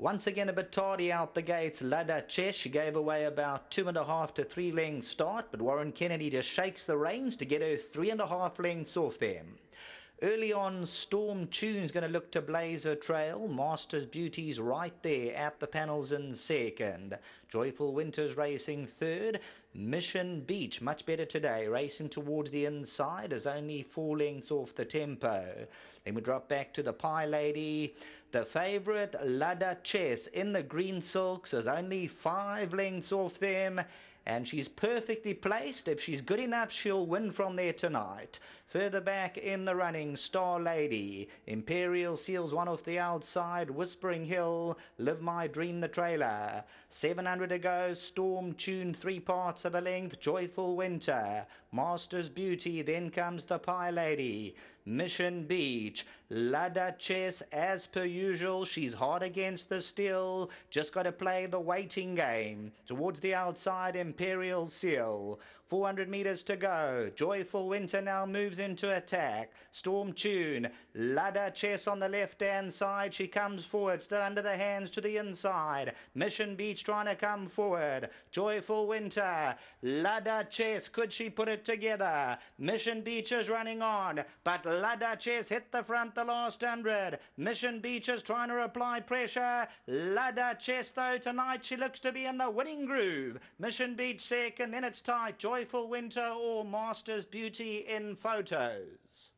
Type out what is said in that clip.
Once again, a bit tardy out the gates. La Duchesse, gave away about two and a half to three lengths start, but Warren Kennedy just shakes the reins to get her three and a half lengths off them. Early on, Storm Tune's going to look to blaze a trail. Masters Beauty's right there at the panels in second. Joyful Winters racing third. Mission Beach, much better today, racing towards the inside, is only four lengths off the tempo. Then we drop back to the Pie Lady. The favourite, La Duchesse, in the green silks, is only five lengths off them and she's perfectly placed. If she's good enough, she'll win from there tonight. Further back in the running, Star Lady, Imperial Seals one off the outside, Whispering Hill, Live My Dream the trailer. 700 to go, Storm Tune three parts of a length, Joyful Winter, Master's Beauty, then comes the Pie Lady, Mission Beach, La Duchesse as per usual, she's hard against the still, just got to play the waiting game. Towards the outside, Imperial Seal. 400 meters to go. Joyful Winter now moves into attack. Storm Tune. La Duchesse on the left hand side. She comes forward, still under the hands to the inside. Mission Beach trying to come forward. Joyful Winter. La Duchesse. Could she put it together? Mission Beach is running on, but La Duchesse hit the front the last hundred. Mission Beach is trying to apply pressure. La Duchesse, though, tonight she looks to be in the winning groove. Mission Beach second, then it's tight. Joyful Winter or Masters Beauty in photos.